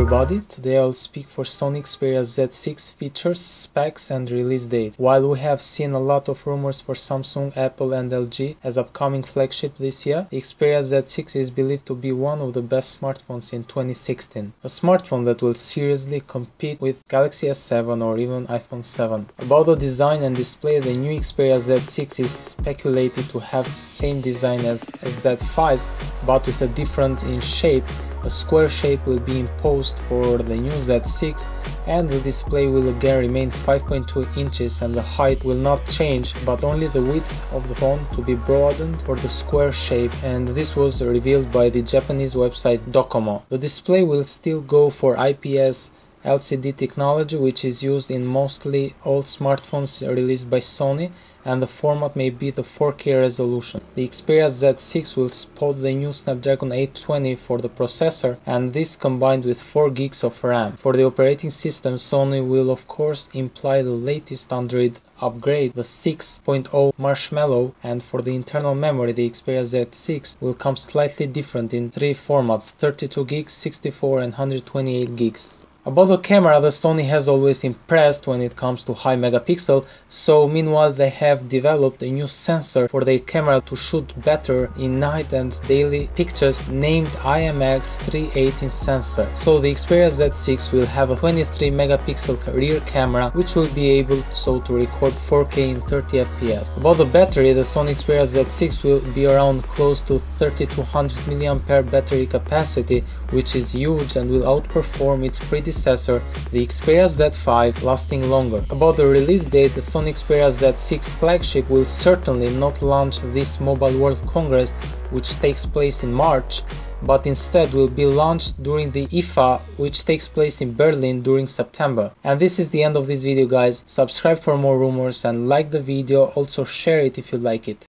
everybody, today I'll speak for Sony Xperia Z6 features, specs and release date. While we have seen a lot of rumors for Samsung, Apple and LG as upcoming flagship this year, the Xperia Z6 is believed to be one of the best smartphones in 2016. A smartphone that will seriously compete with Galaxy S7 or even iPhone 7. About the design and display, the new Xperia Z6 is speculated to have same design as, as Z5 but with a different in shape a square shape will be imposed for the new Z6 and the display will again remain 5.2 inches and the height will not change but only the width of the phone to be broadened for the square shape and this was revealed by the Japanese website Docomo. The display will still go for IPS LCD technology which is used in mostly all smartphones released by Sony and the format may be the 4K resolution. The Xperia Z6 will spot the new Snapdragon 820 for the processor and this combined with 4 gigs of RAM. For the operating system Sony will of course imply the latest Android upgrade the 6.0 Marshmallow and for the internal memory the Xperia Z6 will come slightly different in three formats 32 gigs, 64 and 128 gigs. About the camera, the Sony has always impressed when it comes to high megapixel, so meanwhile they have developed a new sensor for their camera to shoot better in night and daily pictures named IMX318 sensor. So the Xperia Z6 will have a 23 megapixel rear camera which will be able so to record 4K in 30 fps. About the battery, the Sony Xperia Z6 will be around close to 3200 mAh battery capacity which is huge and will outperform its predecessor, the Xperia Z5, lasting longer. About the release date, the Sony Xperia Z6 flagship will certainly not launch this Mobile World Congress, which takes place in March, but instead will be launched during the IFA which takes place in Berlin during September. And this is the end of this video guys, subscribe for more rumors and like the video, also share it if you like it.